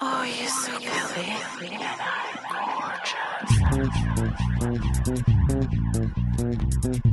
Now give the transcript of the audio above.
Oh, you're so lovely, and I'm gorgeous.